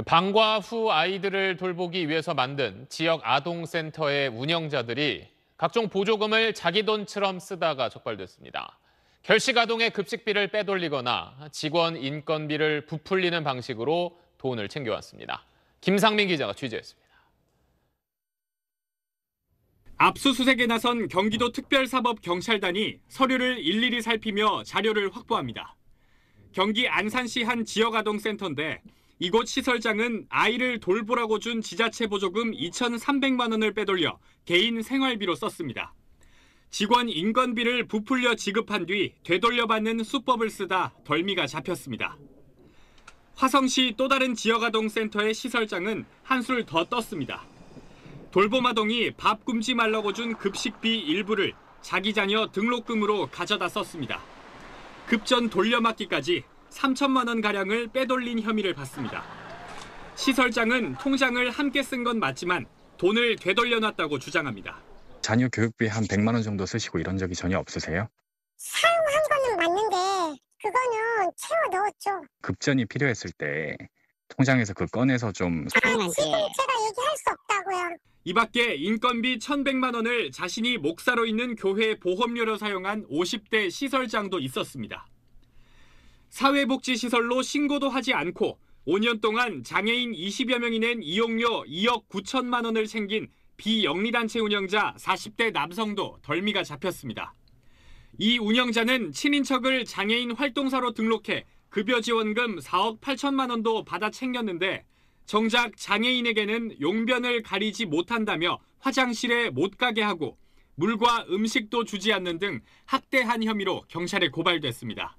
방과 후 아이들을 돌보기 위해서 만든 지역 아동센터의 운영자들이 각종 보조금을 자기 돈처럼 쓰다가 적발됐습니다. 결식 아동의 급식비를 빼돌리거나 직원 인건비를 부풀리는 방식으로 돈을 챙겨왔습니다. 김상민 기자가 취재했습니다. 압수수색에 나선 경기도 특별사법경찰단이 서류를 일일이 살피며 자료를 확보합니다. 경기 안산시 한 지역아동센터인데 이곳 시설장은 아이를 돌보라고 준 지자체 보조금 2,300만 원을 빼돌려 개인 생활비로 썼습니다. 직원 인건비를 부풀려 지급한 뒤 되돌려받는 수법을 쓰다 덜미가 잡혔습니다. 화성시 또 다른 지역아동센터의 시설장은 한술 더 떴습니다. 돌봄아동이 밥 굶지 말라고 준 급식비 일부를 자기 자녀 등록금으로 가져다 썼습니다. 급전 돌려막기까지 3천만 원 가량을 빼돌린 혐의를 받습니다. 시설장은 통장을 함께 쓴 건 맞지만 돈을 되돌려 놨다고 주장합니다. 자녀 교육비 한 100만 원 정도 쓰시고 이런 적이 전혀 없으세요? 사용한 거는 맞는데 그거는 채워 넣었죠. 급전이 필요했을 때 통장에서 그 꺼내서 좀 지금 제가 얘기할 수 없다고요. 이 밖에 인건비 1,100만 원을 자신이 목사로 있는 교회 보험료로 사용한 50대 시설장도 있었습니다. 사회복지시설로 신고도 하지 않고 5년 동안 장애인 20여 명이 낸 이용료 2억 9천만 원을 챙긴 비영리단체 운영자 40대 남성도 덜미가 잡혔습니다. 이 운영자는 친인척을 장애인 활동사로 등록해 급여 지원금 4억 8천만 원도 받아 챙겼는데 정작 장애인에게는 용변을 가리지 못한다며 화장실에 못 가게 하고 물과 음식도 주지 않는 등 학대한 혐의로 경찰에 고발됐습니다.